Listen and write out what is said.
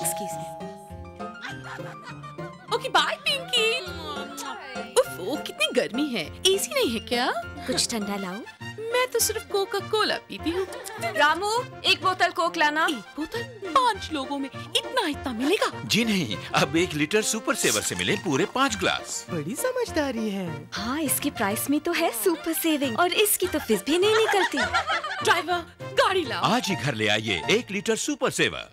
Excuse me. Okay bye Pinky उफ वो कितनी गर्मी है। एसी नहीं है क्या? कुछ ठंडा लाओ मैं तो सिर्फ़ कोका कोला पीती हूँ। रामू एक बोतल कोक लाना। एक बोतल? पाँच लोगों में इतना इतना मिलेगा। जी नहीं अब एक लीटर सुपर सेवर से मिले पूरे पाँच ग्लास बड़ी समझदारी है। हाँ इसके प्राइस में तो है सुपर सेविंग और इसकी तो फ़ीस भी नहीं निकलती। ड्राइवर गाड़ी लाओ। आज ही घर ले आइए एक लीटर सुपर सेवर